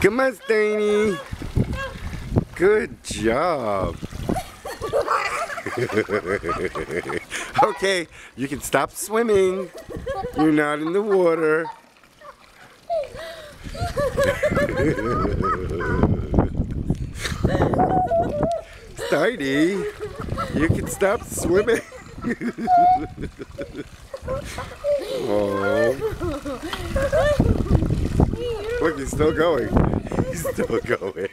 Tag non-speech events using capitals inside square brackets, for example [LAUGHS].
Come on, Steiny. Good job. [LAUGHS] okay, you can stop swimming. You're not in the water. [LAUGHS] Steiny, you can stop swimming. [LAUGHS] oh. Look, he's still going. He's still [LAUGHS] going.